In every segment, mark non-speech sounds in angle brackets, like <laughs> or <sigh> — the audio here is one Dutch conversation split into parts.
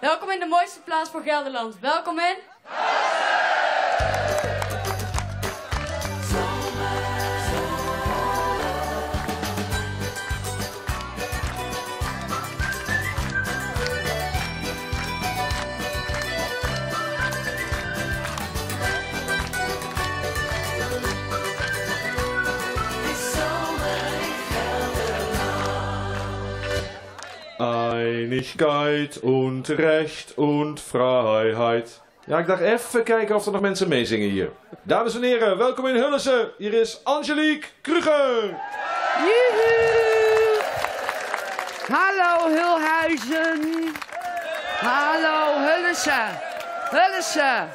Welkom in de mooiste plaats voor Gelderland. Welkom in... Einigkeit und Recht und Vrijheid. Ja, ik dacht even kijken of er nog mensen meezingen hier. Dames en heren, welkom in Hullissen. Hier is Angelique Kruger. Joehoe! Hallo Hulhuizen. Hallo Hullissen. Hullissen.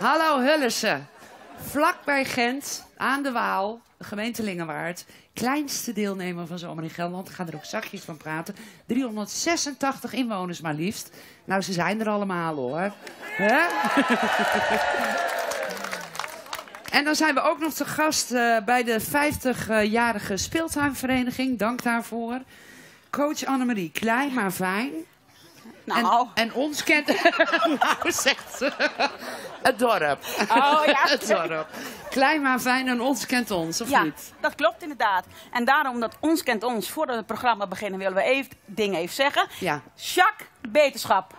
Hallo Hullissen. Vlak bij Gent, aan de Waal, de gemeente Lingewaard. Kleinste deelnemer van Zomer in Gelderland. Ik ga er ook zachtjes van praten. 386 inwoners maar liefst. Nou, ze zijn er allemaal hoor. Hè? <laughs> En dan zijn we ook nog te gast eh, bij de 50-jarige speeltuinvereniging. Dank daarvoor. Coach Annemarie, klein maar fijn. Nou. En, en ons kent... <laughs> nou, zegt ze. Het dorp. Oh, ja. <laughs> Het dorp. Klein maar fijn en ons kent ons, of Ja, niet? dat klopt inderdaad. En daarom dat ons kent ons, voordat we het programma beginnen, willen we even dingen even zeggen. Ja. Jacques Beterschap.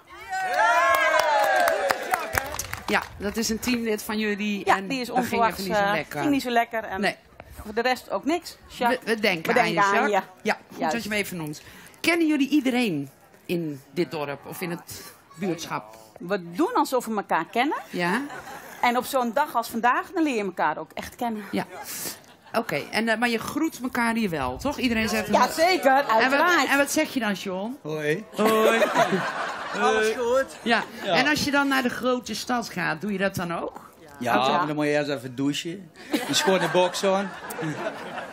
ja, dat is een teamlid van jullie. Ja, en die is dat ging niet zo lekker. ging niet zo lekker. En Nee. voor de rest ook niks. We, Jacques. we denken We aan je, aan je. Ja, goed Juist. dat je me even noemt. Kennen jullie iedereen in dit dorp of in het buurtschap? We doen alsof we elkaar kennen. Ja? En op zo'n dag als vandaag, dan leer je elkaar ook echt kennen. Ja. Oké, en eh, maar je groet elkaar hier wel, toch? Iedereen zegt... Ja, zeker. En wat, Uiteraard. en wat zeg je dan, John? Hoi. Hoi. Alles goed? Ja. En als je dan naar de grote stad gaat, doe je dat dan ook? Ja, maar dan moet je eerst even douchen. Een schone box aan.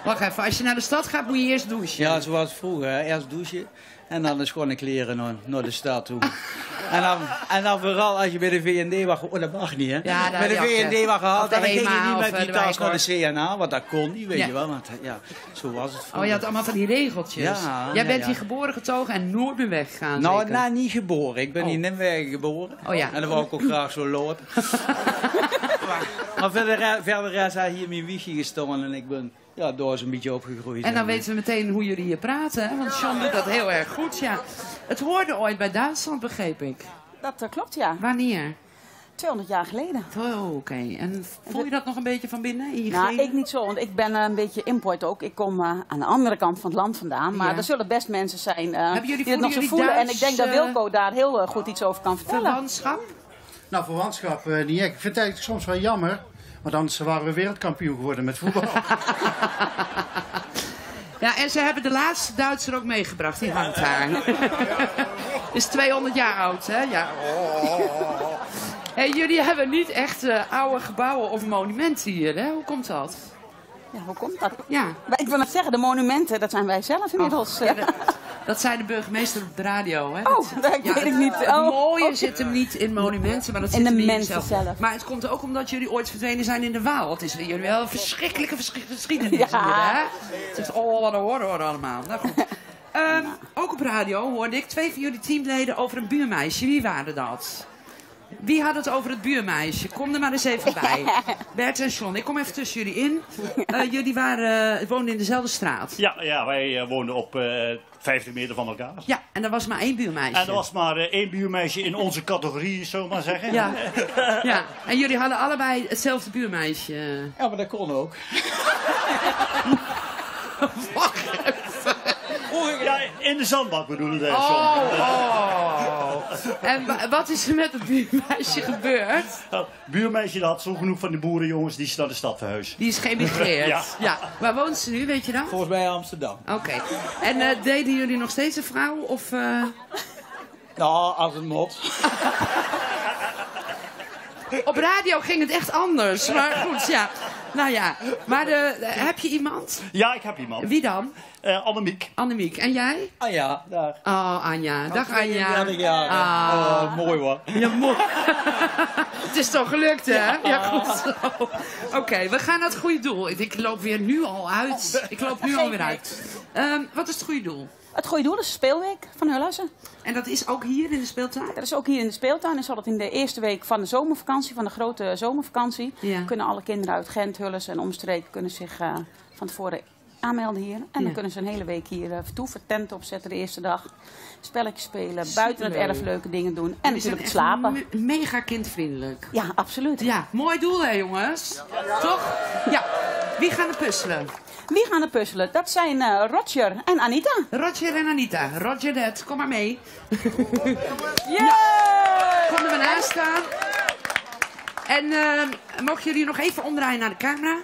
Wacht even, als je naar de stad gaat, moet je eerst douchen. Ja, zoals vroeger. hè. Eerst douchen. En dan de schone kleren naar, naar de stad toe. En dan, en dan vooral als je bij de VND was... Oh, dat mag niet, hè? Ja, dat bij de. VND was Of gehaald. Dan ging je niet met eh, die tas naar de. CNA. Want dat kon niet, weet Ja. je wel. Want ja, zo was het Oh, vroeger. je had allemaal van die regeltjes. Ja, Jij bent hier geboren, getogen en nooit meer weggegaan, Nou, zeker? nou, niet geboren. Ik ben Oh. in Nijmegen geboren. Oh ja. En dan wou ik ook graag zo lopen. <laughs> maar verder, verder is hij hier mijn wiegje gestaan en ik ben ja, door is een beetje opgegroeid. En dan weten we meteen hoe jullie hier praten, hè? want John doet dat heel erg goed, ja. Het hoorde ooit bij Duitsland, begreep ik. Dat eh, klopt, ja. Wanneer? 200 jaar geleden. Oh, oké. En voel je dat nog een beetje van binnen? In je Nou, ik niet zo, want ik ben eh, een beetje import ook. Ik kom eh, aan de andere kant van het land vandaan. Maar Ja. er zullen best mensen zijn eh, Hebben jullie- die het nog zo voelen En ik denk dat Wilco daar heel goed iets over kan vertellen. Verwantschap? Nou, verwantschap eh, niet echt. Ik vind het eigenlijk soms wel jammer. Want anders waren we wereldkampioen geworden met voetbal. <laughs> Ja, en ze hebben de laatste Duitser ook meegebracht, die hangt daar. Is 200 jaar oud, hè? Ja. Hey, jullie hebben niet echt eh, oude gebouwen of monumenten hier, hè? Hoe komt dat? Ja, hoe komt dat? Ja, Maar Ik wil net zeggen, de monumenten, dat zijn wij zelf inmiddels. ja, eh. dat, dat zei de burgemeester op de radio, hè? Oh, dat weet het- ik niet. Het Oh, mooie zit hem niet in monumenten, maar dat In zit de hem in mensen jezelf. zelf. Maar het komt ook omdat jullie ooit verdwenen zijn in de Waal. Het is jullie wel een verschrikkelijke geschiedenis Ja. hier, hè? Het is oh, wat een horror allemaal. Nou goed. Ehm, ook op radio hoorde ik twee van jullie teamleden over een buurmeisje. Wie waren dat? Wie had het over het buurmeisje? Kom er maar eens even bij. <laughs> Bert en John, ik kom even tussen jullie in. Eh, jullie waren, eh, woonden in dezelfde straat. Ja, ja wij eh, woonden op eh 50 meter van elkaar. Ja, en er was maar één buurmeisje. En er was maar eh, één buurmeisje in onze categorie, we maar zeggen. Ja. <laughs> ja, en jullie hadden allebei hetzelfde buurmeisje. Ja, maar dat kon ook. <laughs> Ja, in de zandbak bedoelde hij. Oh, oh. En wa- wat is er met het buurmeisje gebeurd? Het buurmeisje dat had zo genoeg van die boerenjongens die is naar de stad verhuisd. Die is geëmigreerd. <laughs> Ja. ja. Waar woont ze nu, weet je dat? Volgens mij Amsterdam. Oké. En eh, deden jullie nog steeds een vrouw? Of, eh, Nou, als het mot. Op radio ging het echt anders. Maar goed, ja. Nou ja. Maar eh, heb je iemand? Ja, ik heb iemand. Wie dan? Eh Annemiek. Annemiek. En jij? Ah ja, daar. Oh, Anja. Dag Anja. 32 jaar. Ah. Oh, mooi hoor. Ja, mooi. <laughs> het is toch gelukt, hè? Ja, goed zo. Oké, we gaan naar het goede doel. Ik loop weer nu al uit. Ik loop nu alweer uit. Ehm, wat is het goede doel? Het Goeie Doel is speelweek van Hulhuizen. En dat is ook hier in de speeltuin? Dat is ook hier in de speeltuin. En zodat in de eerste week van de zomervakantie, van de grote zomervakantie, Ja. kunnen alle kinderen uit Gent, Hulhuizen en omstreken kunnen zich eh, van tevoren aanmelden hier. En dan kunnen ze een hele week hier uh, vertoeven, tent opzetten de eerste dag. Spelletjes spelen, buiten het erf leuke dingen doen. En natuurlijk het slapen. me- mega kindvriendelijk. Ja, absoluut. Ja, mooi doel hè jongens? Toch? Ja. Wie gaan er puzzelen? Wie gaan er puzzelen? Dat zijn eh, Roger en Anita. Roger en Anita. Roger dat, kom maar mee. Yeah! Kom er maar naast staan. En eh, mogen jullie nog even omdraaien naar de camera?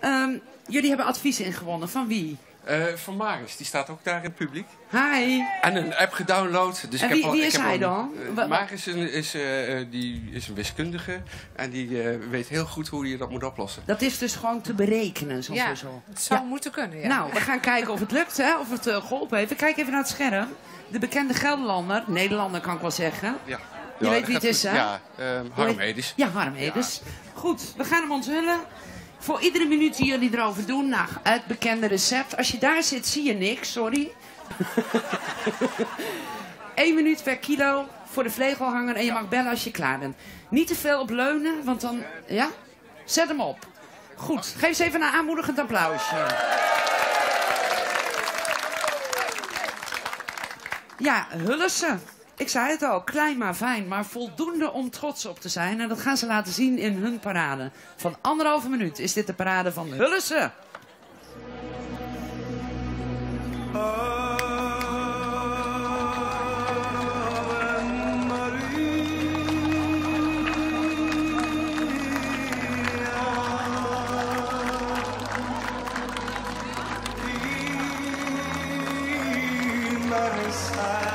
Ehm, jullie hebben advies ingewonnen. Van wie? Eh, van Maris, die staat ook daar in het publiek. Hi. En een app gedownload. Dus En ik wie- heb al, wie ik is heb hij dan? eh, Maris is, een- is, eh, die is een wiskundige. En die eh, weet heel goed hoe je dat moet oplossen. Dat is dus gewoon te berekenen, zo Ja, zo. het zou Ja. moeten kunnen, ja. Nou, we gaan kijken of het lukt, hè? of het eh, geholpen heeft. We kijken even naar het scherm. De bekende Gelderlander, Nederlander kan ik wel zeggen. Ja. Je Ja, weet wie het is, hè? Ja, eh, Harm Edis. Ja, Harm Edis. Goed, we gaan hem onthullen. Voor iedere minuut die jullie erover doen, nou, het bekende recept. Als je daar zit, zie je niks, sorry. <laughs> Eén minuut per kilo voor de vlegelhanger en je mag bellen als je klaar bent. Niet te veel op leunen, want dan, ja, zet hem op. Goed, geef eens even een aanmoedigend applausje. Ja, Hullessen. Ik zei het al, klein maar fijn, maar voldoende om trots op te zijn. En dat gaan ze laten zien in hun parade. Van anderhalve minuut is dit de parade van Hullessen. Dit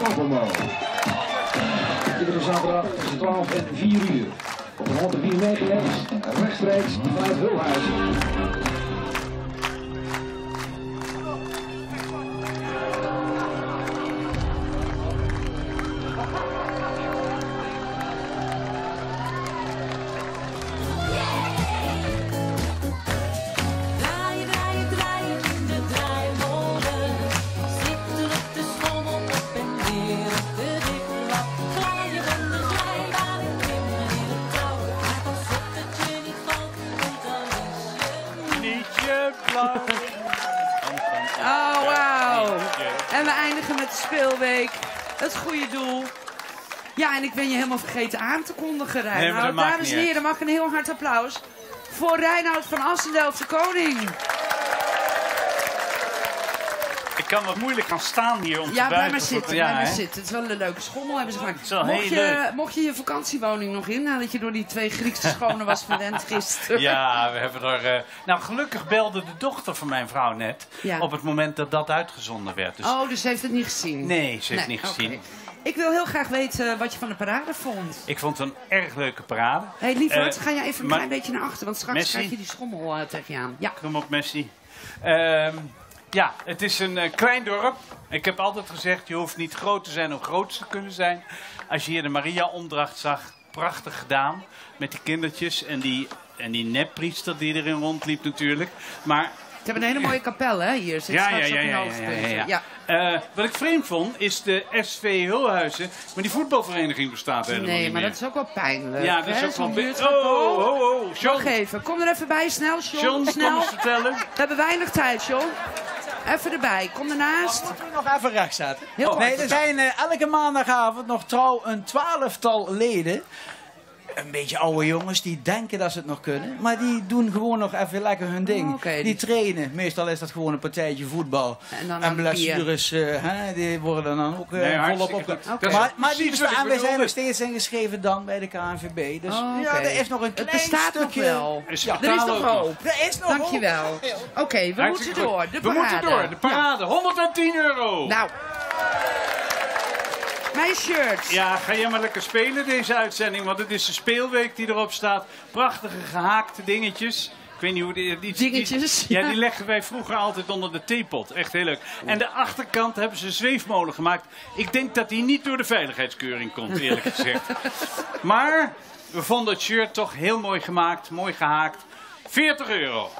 Radio goede doel. Ja, en ik ben je helemaal vergeten aan te kondigen, Nee, dat maakt Dames en niet heren, mag ik een heel hard applaus voor Reinoud van Assendelft, de koning. Ik kan wat moeilijk gaan staan hier om te Ja, blijf buigen. maar zitten. Ja, maar zitten. Het is wel een leuke schommel hebben ze gemaakt. mocht, je, leuk. mocht je je vakantiewoning nog in, nadat je door die twee Griekse <laughs> schonen was verwend gisteren? Ja, we hebben er... eh, Nou, gelukkig belde de dochter van mijn vrouw net. Ja. Op het moment dat dat uitgezonden werd. Dus Oh, dus ze heeft het niet gezien? Nee, ze heeft niet oké. gezien. Ik wil heel graag weten wat je van de parade vond. ik vond het een erg leuke parade. Hé, hey, lieverd, Eh, ga jij even een klein beetje naar achter, want straks Messi? krijg je die schommel eh, tegen je aan. Ja. Kom op, Messi. Ehm, ja, het is een eh, klein dorp. Ik heb altijd gezegd, je hoeft niet groot te zijn om groot te kunnen zijn. Als je hier de Maria-omdracht zag, prachtig gedaan. Met die kindertjes en die, en die neppriester die erin rondliep natuurlijk. Maar Ze hebben een hele mooie kapel, hè, hier. Zit ja, straks ja, ja, ja, ja, hoogtepunt. ja, ja. Eh, wat ik vreemd vond, is de SV Hulhuizen. Maar die voetbalvereniging bestaat helemaal Nee, niet maar meer. dat is ook wel pijnlijk. Ja, dat is hè, ook wel... Oh, ook. oh, oh, John. Even, kom er even bij, snel, John. John, kom snel. eens vertellen. We hebben weinig tijd, John. Even erbij, kom ernaast. nog even recht zetten. Heel nee, er zijn eh, elke maandagavond nog trouw een twaalftal leden. Een beetje oude jongens die denken dat ze het nog kunnen. Maar die doen gewoon nog even lekker hun ding. Oh. Die trainen. Meestal is dat gewoon een partijtje voetbal. En dan En aan blessures, eh, hè, die worden dan ook eh, Nee, volop op. Maar, maar die bestaan, wij zijn nog steeds ingeschreven dan bij de KNVB. Dus Oh, ja, er is nog een Het klein bestaat nog stukje. wel. Is Ja, Er is nog hoop. Er is nog Dankjewel. hoop. Oké, we moeten door. De We moeten parade. door. De parade. 110 euro. Nou. Ja, ga jij maar lekker spelen deze uitzending, want het is de speelweek die erop staat. Prachtige gehaakte dingetjes. Ik weet niet hoe die... die Dingetjes, Die, ja, ja. die leggen wij vroeger altijd onder de theepot. Echt heel leuk. En de achterkant hebben ze een zweefmolen gemaakt. Ik denk dat die niet door de veiligheidskeuring komt, eerlijk <laughs> gezegd. Maar we vonden het shirt toch heel mooi gemaakt, mooi gehaakt. 40 euro.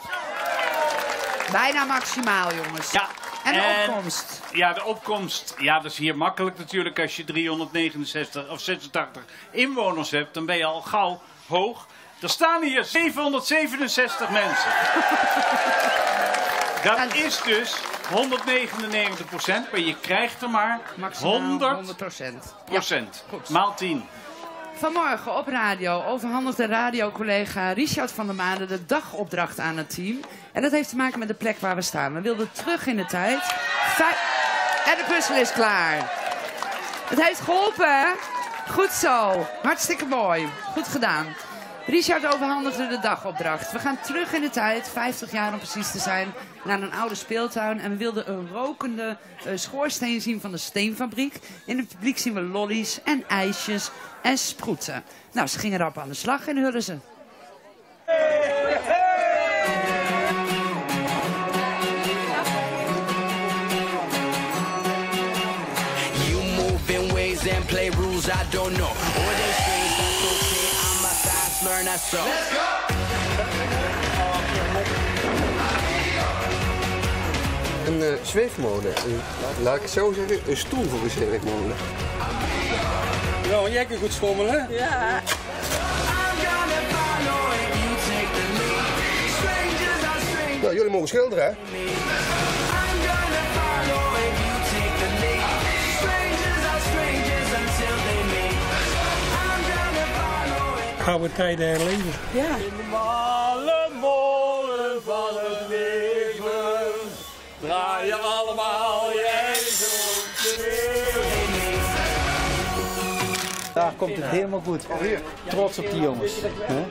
Bijna maximaal, jongens. Ja. En de en- opkomst. Ja, de opkomst. Ja, dat is hier makkelijk natuurlijk. Als je 369 of 86 inwoners hebt, dan ben je al gauw hoog. Er staan hier 767 mensen. <laughs> Dat is dus 199 procent, maar je krijgt er maar Maximaal 100 100 procent. goed. Maal 10. Vanmorgen op radio overhandigde radiocollega Richard van der Maden de dagopdracht aan het team. En dat heeft te maken met de plek waar we staan. We wilden terug in de tijd. En de puzzel is klaar. Het heeft geholpen, hè? Goed zo. Hartstikke mooi. Goed gedaan. Richard overhandigde de dagopdracht. We gaan terug in de tijd, 50 jaar om precies te zijn, naar een oude speeltuin. En we wilden een rokende eh, schoorsteen zien van de steenfabriek. In het publiek zien we lollies en ijsjes en sproeten. Nou, ze gingen rap aan de slag en hullen ze. Learner, so. Een eh, zweefmolen. Een, laat ik het zo zeggen, een stoel voor een zweefmolen. Nou, jij kunt goed schommelen. Ja. Nou, jullie mogen schilderen, hè? Oude tijden herleven. Ja. molen van het leven. Draai je allemaal jij Daar komt het helemaal goed. Trots op die jongens. hè?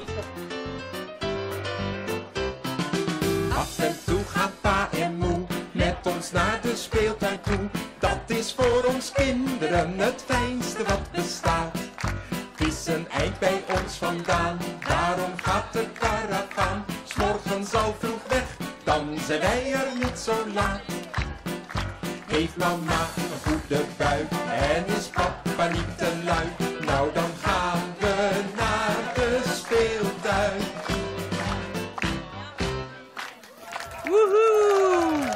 Af en toe gaat pa en moe met ons naar de speeltuin toe. Dat is voor ons kinderen het fijnste wat bestaat. Een eind bij ons vandaan, daarom gaat de karavaan. S'morgens al vroeg weg, dan zijn wij er niet zo laat. Heeft mama een goede bui en is papa niet te lui? Nou dan gaan we naar de speeltuin. Woehoe!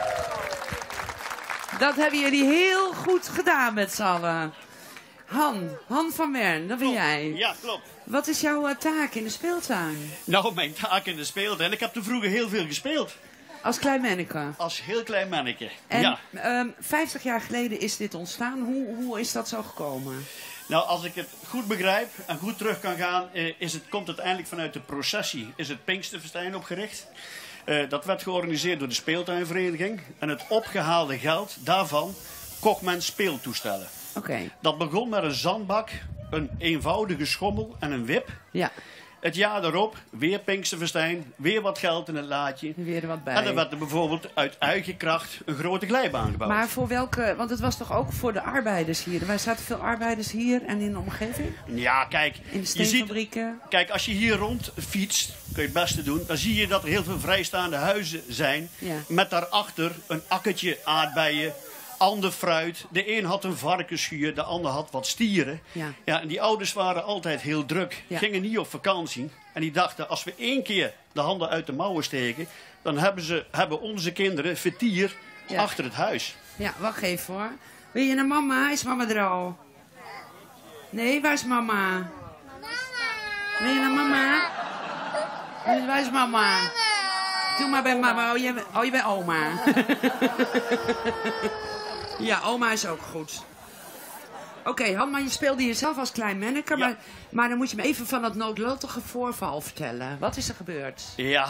Dat hebben jullie heel goed gedaan met z'n allen. Han, Han van Wern, dat ben jij. Ja, klopt. Wat is jouw eh, taak in de speeltuin? Nou, mijn taak in de speeltuin. Ik heb er vroeger heel veel gespeeld. Als klein manneke. Als heel klein manneke. En Ja. ehm, 50 jaar geleden is dit ontstaan. Hoe, hoe is dat zo gekomen? Nou, als ik het goed begrijp en goed terug kan gaan, eh, is het, komt het eigenlijk vanuit de processie. Is het Pinksterfestijn opgericht. Eh, dat werd georganiseerd door de speeltuinvereniging. En het opgehaalde geld daarvan kocht men speeltoestellen. Dat begon met een zandbak, een eenvoudige schommel en een wip. ja, Het jaar daarop weer Pinksterfestijn, weer wat geld in het laadje. weer wat bij. En dan werd er bijvoorbeeld uit eigen kracht een grote glijbaan gebouwd. Maar voor welke, want het was toch ook voor de arbeiders hier? Wij zaten veel arbeiders hier en in de omgeving? Ja, kijk, In de je ziet, steenfabrieken? kijk, als je hier rond fietst, kun je het beste doen, dan zie je dat er heel veel vrijstaande huizen zijn. Ja. Met daarachter een akkertje aardbeien, ander fruit. De een had een varkensschuur, de ander had wat stieren. Ja. Ja, en die ouders waren altijd heel druk, Ja. gingen niet op vakantie. En die dachten, als we één keer de handen uit de mouwen steken, dan hebben, ze, hebben onze kinderen vertier Ja. achter het huis. Ja, wacht even hoor. Wil je naar mama? Is mama er al? Nee, waar is mama? Wil je naar mama? Waar is mama? Doe maar bij mama. Oh, je, oh, je bent oma. <laughs> ja, oma is ook goed. Oké, Hanman, je speelde jezelf als klein manneke, maar, maar dan moet je me even van dat noodlottige voorval vertellen. Wat is er gebeurd? Ja,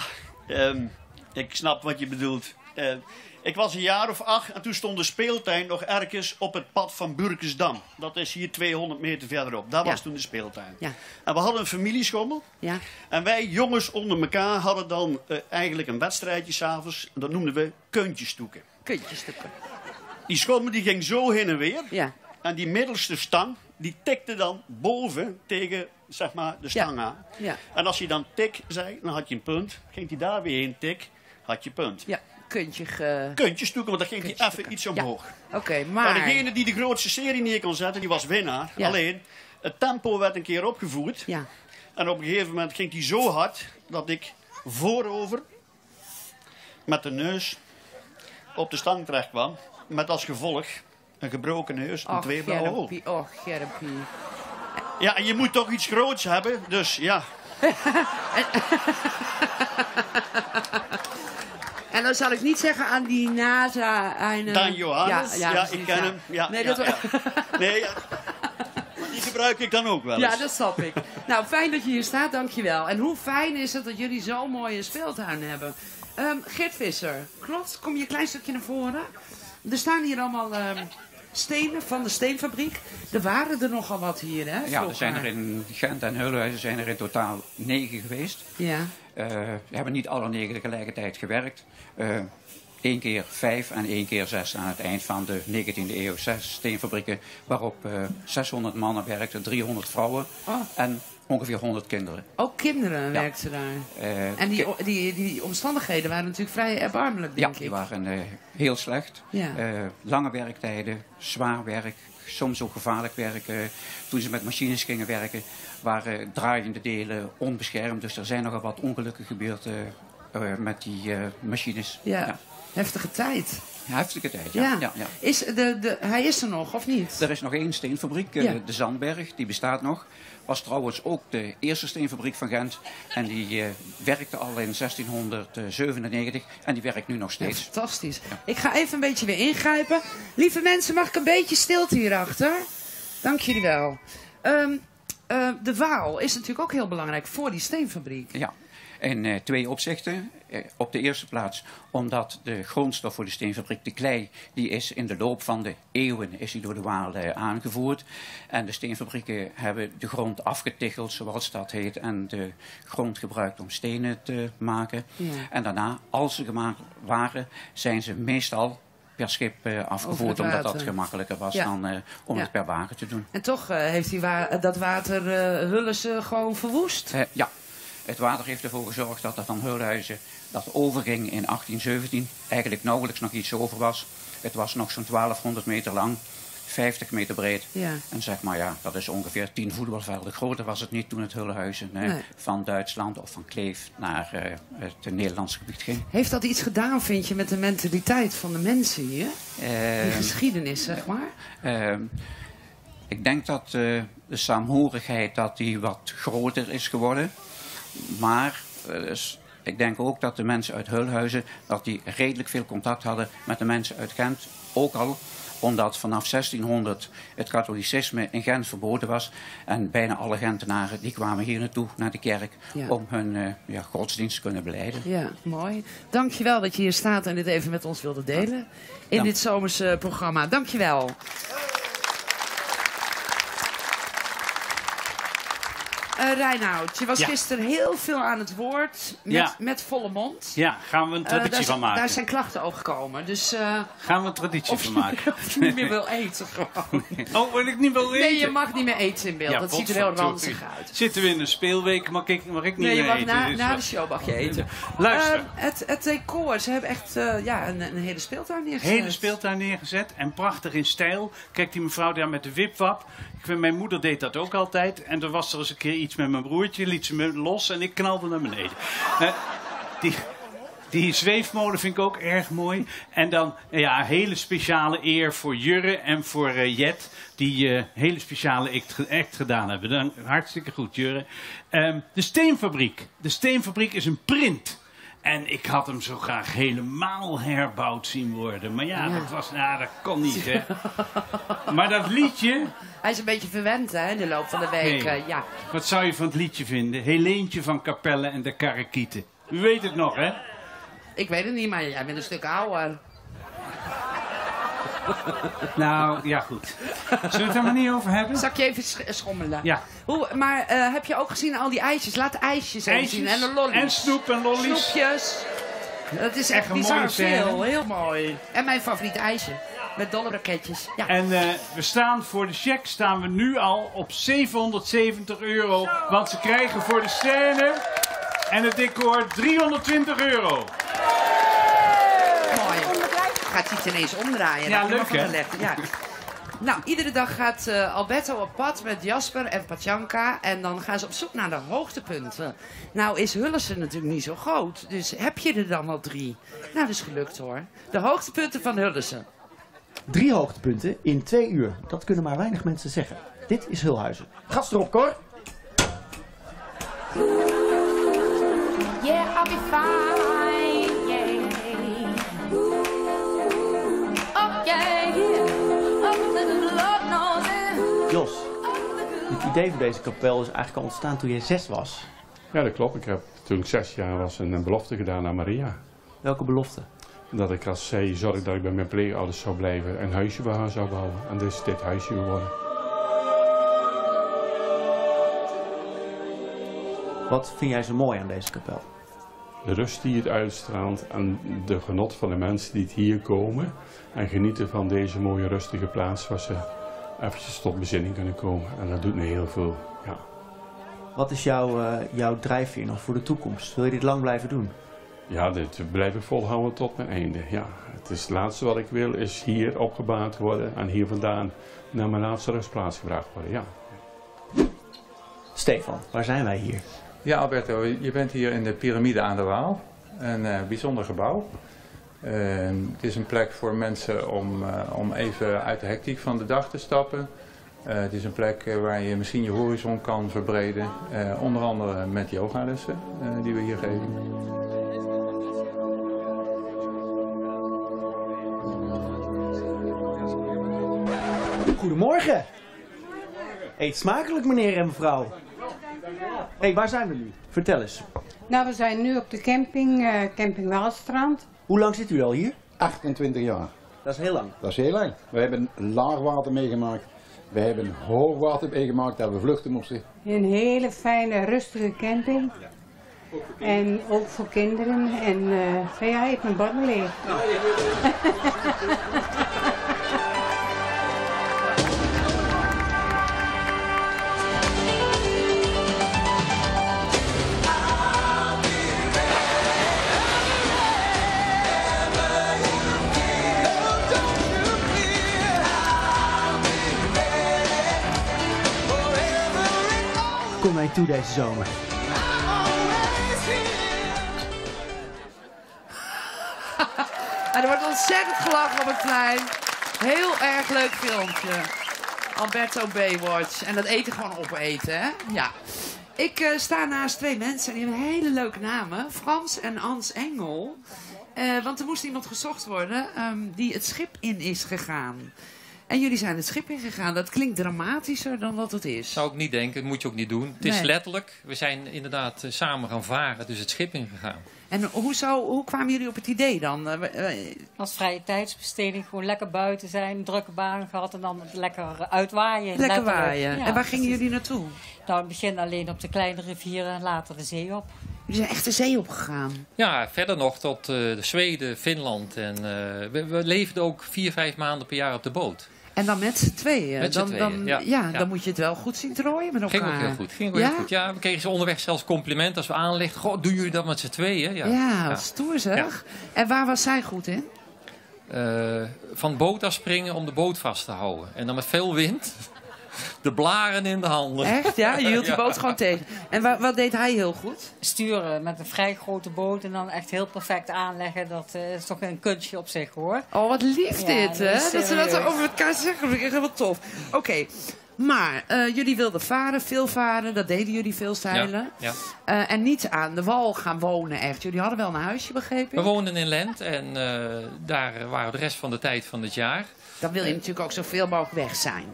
ehm, ik snap wat je bedoelt. Eh, ik was een jaar of acht en toen stond de speeltuin nog ergens op het pad van Burkesdam. Dat is hier 200 meter verderop. Dat Ja. was toen de speeltuin. Ja. En we hadden een familieschommel. Ja. En wij jongens onder elkaar hadden dan eh, eigenlijk een wedstrijdje s'avonds. Dat noemden we kuntjestoeken. Kuntjestoeken. Die schommel die ging zo heen en weer. Ja. En die middelste stang, die tikte dan boven tegen zeg maar, de stang aan. Ja. En als je dan tik zei, dan had je een punt. Ging hij daar weer heen tik, had je punt. Ja, kuntje ge... Kuntjestoeken, want dan ging hij even iets omhoog. Oké, Maar maar... degene die de grootste serie neer kon zetten, die was winnaar. Alleen, het tempo werd een keer opgevoerd. Ja. En op een gegeven moment ging hij zo hard dat ik voorover met de neus op de stang terecht kwam. Met als gevolg een gebroken neus en twee blauwe ogen. Och, Germpie. Ja, en je moet toch iets groots hebben, dus ja. <laughs> En dan zal ik niet zeggen aan die NASA... Aan, eh, Dan Johannes, ja, precies, ik ken hem. Ja, nee, ja, dat... ja. <laughs> Nee, ja. Die gebruik ik dan ook wel eens. Ja, dat snap ik. nou, fijn dat je hier staat, dankjewel. En hoe fijn is het dat jullie zo'n mooie speeltuin hebben. Ehm Gert Visser, klopt, kom je een klein stukje naar voren? Er staan hier allemaal ehm, stenen van de steenfabriek. Er waren er nogal wat hier, hè? Ja, er zijn er in Gent en Hulhuizen zijn er in totaal negen geweest. Ja. Eh, we hebben niet alle negen tegelijkertijd gewerkt. Eén keer vijf en één keer zes aan het eind van de 19e eeuw. Zes steenfabrieken waarop eh 600 mannen werkten, 300 vrouwen Oh. en ongeveer 100 kinderen. Ook kinderen werkten daar. Eh, En die, die, die omstandigheden waren natuurlijk vrij erbarmelijk, ja, denk die ik. waren eh, heel slecht. Ja. Eh, lange werktijden, zwaar werk, soms ook gevaarlijk werk. Eh, toen ze met machines gingen werken, waren draaiende delen onbeschermd. Dus er zijn nogal wat ongelukken gebeurd met die machines. Ja. Heftige tijd. Ja, heftige tijd, ja. Ja. ja. ja. Is de, de, hij is er nog, of niet? Er is nog één steenfabriek, Ja. de Zandberg, die bestaat nog. Was trouwens ook de eerste steenfabriek van Gent. En die eh, werkte al in 1697 en die werkt nu nog Ja, steeds. fantastisch. Ik ga even een beetje weer ingrijpen. Lieve mensen, mag ik een beetje stilte hierachter? Dank jullie wel. Ehm, eh, de Waal is natuurlijk ook heel belangrijk voor die steenfabriek. Ja, in eh, twee opzichten. Eh, op de eerste plaats omdat de grondstof voor de steenfabriek, de klei, die is in de loop van de eeuwen is die door de Waal eh, aangevoerd. En de steenfabrieken hebben de grond afgeticheld, zoals dat heet, en de grond gebruikt om stenen te maken. Ja. En daarna, als ze gemaakt waren, zijn ze meestal per schip afgevoerd, omdat dat gemakkelijker was Ja. dan om Ja. het per wagen te doen. En toch heeft die wa- dat water hullen ze gewoon verwoest. Ja, het water heeft ervoor gezorgd dat er van Hulhuizen dat overging in 1817. Eigenlijk nauwelijks nog iets over was. Het was nog zo'n 1200 meter lang, 50 meter breed. Ja. En zeg maar ja, dat is ongeveer 10 voetbalvelden groter was het niet toen het Hulhuizen Nee. van Duitsland of van Kleef naar eh, het Nederlandse gebied ging. Heeft dat iets gedaan, vind je, met de mentaliteit van de mensen hier? Die Ehm, geschiedenis, zeg maar. Ehm, ik denk dat eh, de saamhorigheid dat die wat groter is geworden. Maar dus, ik denk ook dat de mensen uit Hulhuizen dat die redelijk veel contact hadden met de mensen uit Gent. Ook al omdat vanaf 1600 het katholicisme in Gent verboden was. En bijna alle Gentenaren die kwamen hier naartoe, naar de kerk, Ja. om hun eh, ja, godsdienst te kunnen beleiden. Ja, mooi. Dankjewel dat je hier staat en dit even met ons wilde delen. In dit zomerse programma. Dankjewel. Eh Reinoud, je was Ja. gisteren heel veel aan het woord met, Ja. met volle mond. Ja, gaan we een Eh, traditie van maken. daar zijn klachten over gekomen. Dus eh, Gaan we een traditie van maken. <laughs> of je niet meer wil eten gewoon. <laughs> Oh, wat ik niet wil eten? Nee, je mag niet meer eten in beeld. Ja, dat ziet er heel ranzig uit. Zitten we in een speelweek, mag ik, mag ik niet Nee, je meer mag eten. na, dus na de show mag je eten. Luister. Ehm, het, het decor, ze hebben echt ja, een, een hele speeltuin neergezet. hele speeltuin neergezet en prachtig in stijl. Kijk die mevrouw daar met de wipwap. Ik vind, mijn moeder deed dat ook altijd. En er was er eens een keer iets met mijn broertje, liet ze me los en ik knalde naar beneden. Eh, die, die zweefmolen vind ik ook erg mooi. En dan ja, hele speciale eer voor Jurre en voor eh, Jet. Die eh, hele speciale act, act gedaan hebben. Dan, hartstikke goed, Jurre. Ehm, de Steenfabriek. De Steenfabriek is een print. En ik had hem zo graag helemaal herbouwd zien worden. Maar ja, Ja. dat was, nou, dat kon niet, hè. <laughs> Maar dat liedje... Hij is een beetje verwend, hè, in de loop van de week. Nee. eh, ja. Wat zou je van het liedje vinden? Heleentje van Capelle en de Karakieten. U weet het nog, hè? Ik weet het niet, maar jij bent een stuk ouder. <laughs> Nou, ja goed. Zullen we het er maar niet over hebben? Zal ik je even sch- schommelen? Ja. Hoe, maar eh, heb je ook gezien al die ijsjes? Laat ijsjes IJsjes zien. En de lollies. en snoep en lollies. Snoepjes. Dat is Echt echt bizar veel. Heel mooi. En mijn favoriete ijsje. Met dolle raketjes. Ja. En eh, we staan voor de cheque staan we nu al op 770 euro. Want ze krijgen voor de scène en het decor 320 euro. Gaat hij het ineens omdraaien. Ja, leuk, hè? Ja. <laughs> Nou, iedere dag gaat eh, Alberto op pad met Jasper en Patjanka. En dan gaan ze op zoek naar de hoogtepunten. Nou is Hullissen natuurlijk niet zo groot. Dus heb je er dan wel drie? Nou, dat is gelukt hoor. De hoogtepunten van Hullissen. Drie hoogtepunten in twee uur. Dat kunnen maar weinig mensen zeggen. Dit is Hulhuizen. Gas erop, Cor. Yeah, I'll be fine. Het idee voor deze kapel is eigenlijk al ontstaan toen je zes was. Ja, dat klopt. Ik heb toen ik zes jaar was een, belofte gedaan aan Maria. Welke belofte? Dat ik als zij zorg dat ik bij mijn pleegouders zou blijven, een huisje voor haar zou bouwen. En dus dit huisje geworden. Wat vind jij zo mooi aan deze kapel? De rust die het uitstraalt en de genot van de mensen die het hier komen en genieten van deze mooie rustige plaats waar ze eventjes tot bezinning kunnen komen. En dat doet me heel veel. Ja. Wat is jouw, eh, jouw drijfveer nog voor de toekomst? Wil je dit lang blijven doen? Ja, dit blijf ik volhouden tot mijn einde. Ja, het, is het laatste wat ik wil is hier opgebouwd worden en hier vandaan naar mijn laatste rustplaats gebracht worden. Ja. Stefan, waar zijn wij hier? Ja, Alberto, je bent hier in de Pyramide aan de Waal. Een eh, bijzonder gebouw. Eh, het is een plek voor mensen om, eh, om even uit de hectiek van de dag te stappen. Eh, het is een plek eh, waar je misschien je horizon kan verbreden. eh, onder andere met yogalessen eh, die we hier geven. Goedemorgen. Eet smakelijk, meneer en mevrouw. Hé, hey, waar zijn we nu? Vertel eens. Nou, we zijn nu op de camping, eh, camping Waalstrand. Hoe lang zit u al hier? 28 jaar. Dat is heel lang. Dat is heel lang. We hebben laagwater meegemaakt. We hebben hoogwater meegemaakt dat we vluchten moesten. Een hele fijne, rustige camping. En ook voor kinderen. En eh ja, ik ben leeg. <laughs> Kom mij toe deze zomer. En er wordt ontzettend gelachen op het plein. Heel erg leuk filmpje. Alberto Baywatch. En dat eten gewoon opeten, hè? Ja. Ik eh, sta naast twee mensen en die hebben hele leuke namen. Frans en Ans Engel. Eh, want er moest iemand gezocht worden ehm, die het schip in is gegaan. En jullie zijn het schip ingegaan. Dat klinkt dramatischer dan wat het is. Zou ik niet denken, dat moet je ook niet doen. Het is letterlijk, we zijn inderdaad eh, samen gaan varen, dus het schip ingegaan. En hoe, zou, hoe kwamen jullie op het idee dan? Eh, eh, Als vrije tijdsbesteding gewoon lekker buiten zijn, drukke baan gehad en dan lekker uitwaaien. Lekker letterlijk. waaien. Ja, en waar gingen precies. jullie naartoe? Nou, in het begin alleen op de kleine rivieren, later de zee op. Jullie zijn echt de zee opgegaan. Ja, verder nog tot eh, de Zweden, Finland. En eh, we, we leefden ook vier, vijf maanden per jaar op de boot. En dan met z'n tweeën. Met dan, tweeën, dan, ja. ja, Ja. dan moet je het wel goed zien te rooien met elkaar. Ging ook heel goed. Ging ook ja? heel goed. Ja, we kregen ze onderweg zelfs compliment als we aanlegden. Goh, doen jullie dat met z'n tweeën? Ja, Ja, stoer zeg. En waar was zij goed in? Eh, van boot afspringen om de boot vast te houden. En dan met veel wind. De blaren in de handen. Echt, ja? Je hield <laughs> de Ja. boot gewoon tegen. En wa- wat deed hij heel goed? Sturen met een vrij grote boot en dan echt heel perfect aanleggen. Dat eh, is toch een kunstje op zich hoor. Oh, wat lief Ja, dit, dat hè? Dat ze dat serieus. over elkaar zeggen, dat vind ik echt wel tof. Oké, maar eh, jullie wilden varen, veel varen. Dat deden jullie veel zeilen. Ja, ja. Eh, en niet aan de wal gaan wonen echt. Jullie hadden wel een huisje, begrepen? We woonden in Lent en eh, daar waren we de rest van de tijd van het jaar. Dan wil je natuurlijk ook zoveel mogelijk weg zijn.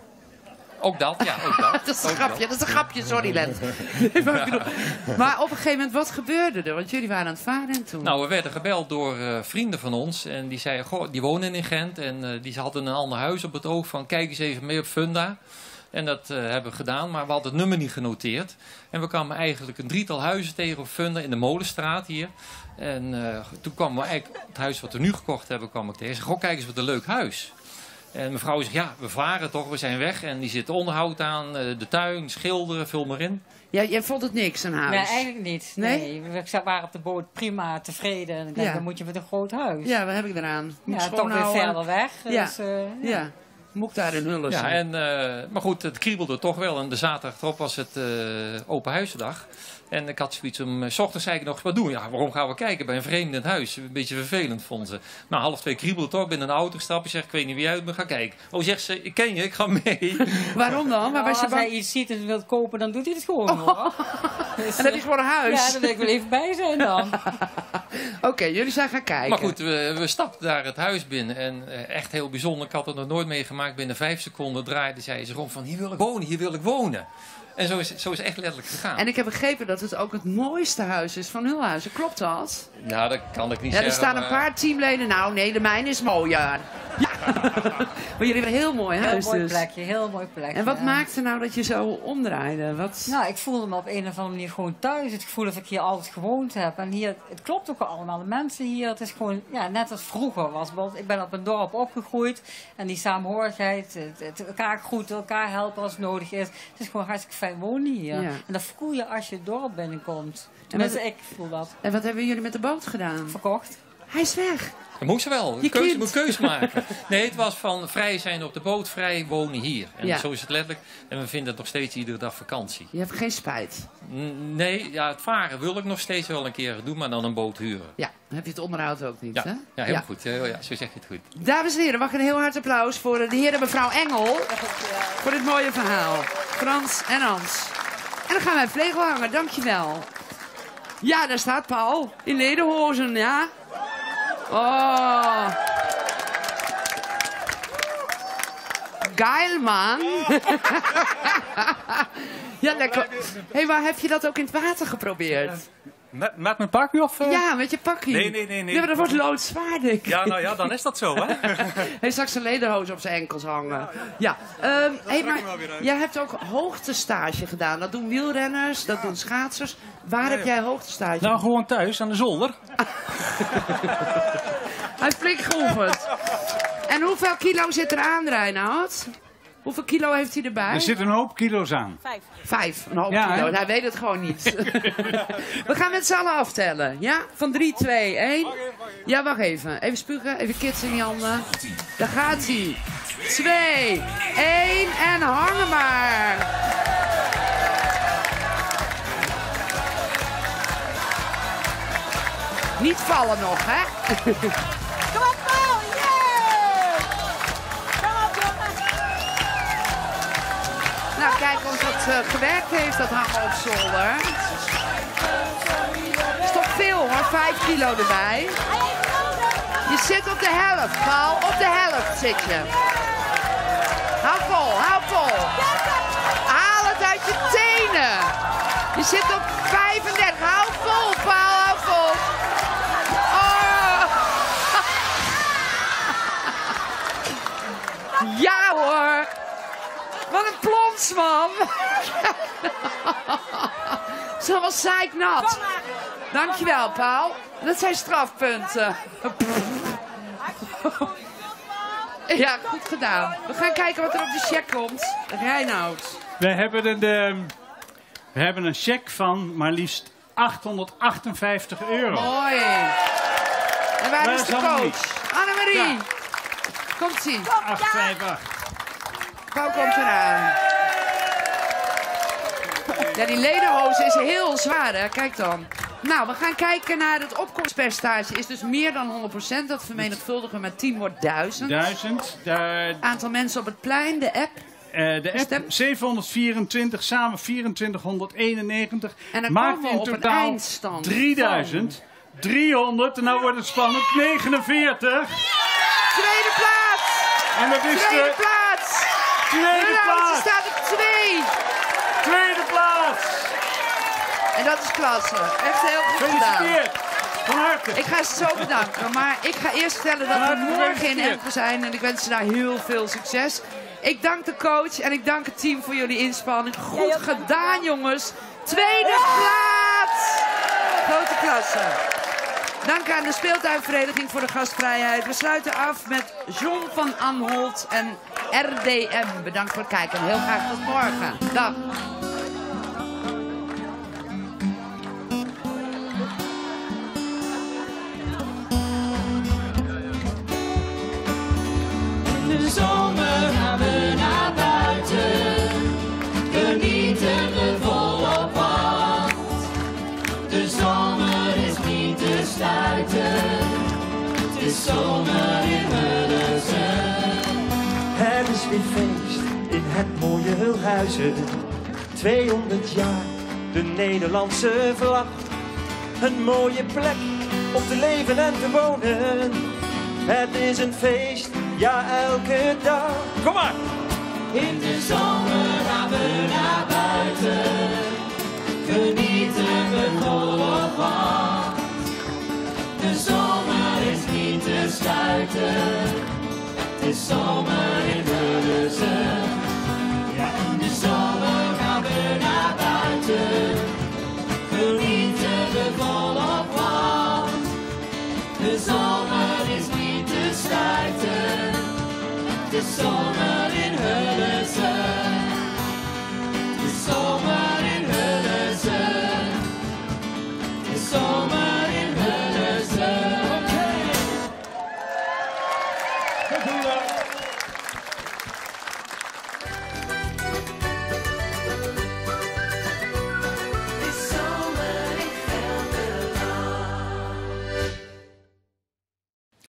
Ook dat, ja, ook dat. <laughs> dat is een Ook grapje, dat is een grapje, sorry Lent. <laughs> Maar, op een gegeven moment, wat gebeurde er? Want jullie waren aan het varen toen. Nou, we werden gebeld door eh, vrienden van ons. En die zeiden, goh, die wonen in Gent. En eh, die hadden een ander huis op het oog van, kijk eens even mee op Funda. En dat eh, hebben we gedaan, maar we hadden het nummer niet genoteerd. En we kwamen eigenlijk een drietal huizen tegen op Funda in de Molenstraat hier. En eh, toen kwam we eigenlijk, het huis wat we nu gekocht hebben, kwam ik tegen. Goh, kijk eens wat een leuk huis. En mevrouw zegt, ja, we varen toch, we zijn weg. En die zit onderhoud aan, eh, de tuin, schilderen, vul maar in. Ja, jij vond het niks, een huis? Nee, eigenlijk niet. Nee? Nee? We waren op de boot prima tevreden. En ik denk, Ja. dan moet je met een groot huis. Ja, wat heb ik eraan? Moet Ja, toch weer verder weg. Ja, Dus, eh, ja. Moet ik daar in hullen Ja, en, eh, maar goed, het kriebelde toch wel. En de zaterdag erop was het eh open huisdag. En ik had zoiets om... eh, S ochtends zei ik nog, wat doen we? Ja, waarom gaan we kijken bij een vreemde in het huis? Een beetje vervelend vonden ze. Nou, half twee kriebelde toch. Ben in een auto gestapt. Ik zeg, ik weet niet wie uit me ga kijken. Oh, zegt ze, ik ken je, ik ga mee. <laughs> Waarom dan? Waar Nou, was je als hij iets ziet en wil kopen, dan doet hij het gewoon hoor. <laughs> Dus, En dan heb je gewoon een huis. Ja, dan wil ik wel even bij zijn dan. <laughs> Oké, jullie zijn gaan kijken. Maar goed, we, we stapten daar het huis binnen. En eh, echt heel bijzonder. Ik had het nog nooit meegemaakt. Binnen vijf seconden draaide zij zich om van, hier wil ik wonen, hier wil ik wonen. En zo is, zo is het echt letterlijk gegaan. En ik heb begrepen dat het ook het mooiste huis is van Hulhuizen. Klopt dat? Ja, dat kan ik niet Ja, er zeggen. staan een paar teamleden. Nou, nee, de mijne is mooier. Ja. <laughs> maar jullie hebben een heel mooi Heel huis mooi dus. plekje, heel mooi plekje. En wat ja. maakte nou dat je zo omdraaide? Wat... Nou, ik voelde me op een of andere manier gewoon thuis. Het gevoel dat ik hier altijd gewoond heb. En hier, het klopt ook allemaal. De mensen hier, het is gewoon ja, net als vroeger was. Want ik ben op een dorp opgegroeid. En die saamhorigheid, het, het elkaar groeten, elkaar helpen als het nodig is. Het is gewoon hartstikke fijn wonen hier. Ja. En dat voel je als je het dorp binnenkomt. En Tenminste, wat- ik voel dat. En wat hebben jullie met de boot gedaan? Verkocht. Hij is weg. Dat moest ze wel. Je keuze, kind. moet keuze maken. <laughs> Nee, het was van vrij zijn op de boot, vrij wonen hier. En Ja. zo is het letterlijk. En we vinden het nog steeds iedere dag vakantie. Je hebt geen spijt. Nee, ja, het varen wil ik nog steeds wel een keer doen, maar dan een boot huren. Ja, dan heb je het onderhoud ook niet, Ja, hè? ja heel goed. Ja, ja, zo zeg je het goed. Dames en heren, mag ik een heel hard applaus voor de heer en mevrouw Engel. Voor dit mooie verhaal. Frans en Hans. En dan gaan wij vlegel hangen, dankjewel. Ja, daar staat Paul. In lederhozen, ja. Oh. Geil, man. <laughs> ja, lekker. Hé, hey, maar heb je dat ook in het water geprobeerd? Met, met mijn pakje of... eh? Ja, met je pakje. Nee, nee, nee. nee. Ja, maar dat wordt loodzwaar, denk ik. Ja, nou ja, dan is dat zo, hè? <laughs> Hij heeft straks een lederhoos op zijn enkels hangen. Ja, ehm, hey, maar jij hebt ook hoogtestage gedaan. Dat doen wielrenners, dat doen schaatsers. Waar heb jij hoogtestage? Nou, gewoon thuis, aan de zolder. <laughs> Hij heeft flink geoefend. En hoeveel kilo zit er aan, Reinoud? Hoeveel kilo heeft hij erbij? Er zit een hoop kilo's aan. Vijf. Vijf, een hoop Ja, kilo. Hij weet het gewoon niet. <laughs> We gaan met z'n allen aftellen. Ja? Van 3, 2, 1. Ja, wacht even. Even spugen. Even kids in die handen. Daar gaat hij. 2, 1 en hangen maar. Niet vallen nog, hè? <laughs> gewerkt heeft, dat hangen op zolder. is toch veel hoor, 5 kilo erbij. Je zit op de helft, Paul. Op de helft zit je. Hou vol, hou vol. Haal het uit je tenen. Je zit op 35. <laughs> Zo was zeiknat. Dankjewel, Paul. Dat zijn strafpunten. Ja, goed gedaan. We gaan kijken wat er op de check komt. Reinoud. We hebben een, ehm, we hebben een cheque van maar liefst 858 euro. Mooi. En waar Waar is de Annemarie? coach? Annemarie. Komt ie. 858. Paul komt eraan. Ja, die lederhozen is heel zwaar, hè? Kijk dan. Nou, we gaan kijken naar het opkomstpercentage. Is dus meer dan 100%. Dat vermenigvuldigen met 10 wordt 1000. 1000. De, Aantal mensen op het plein, de app. eh, de app 724, samen 2491. En dan maakt komen we in op een totaal eindstand 3000. 300, en nou wordt het spannend, 49. Tweede plaats. En dat is Tweede de plaats! tweede plaats. staat op twee! Tweede plaats! En dat is klasse. Echt heel goed gedaan. Gefeliciteerd. Van harte. Ik ga ze zo bedanken. Maar ik ga eerst vertellen dat we morgen in. Empen zijn. En ik wens ze daar heel veel succes. Ik dank de coach en ik dank het team voor jullie inspanning. Goed gedaan, jongens. Tweede plaats! Grote klasse. Dank aan de speeltuinvereniging voor de gastvrijheid. We sluiten af met John van Anholt en RDM. Bedankt voor het kijken en heel graag tot morgen. Dag. Zomer in. Het is weer feest in het mooie Hulhuizen. 200 jaar, de Nederlandse vlag. Een mooie plek om te leven en te wonen. Het is een feest, ja elke dag. Kom maar! In de zomer gaan we naar stuiten, het is zomer in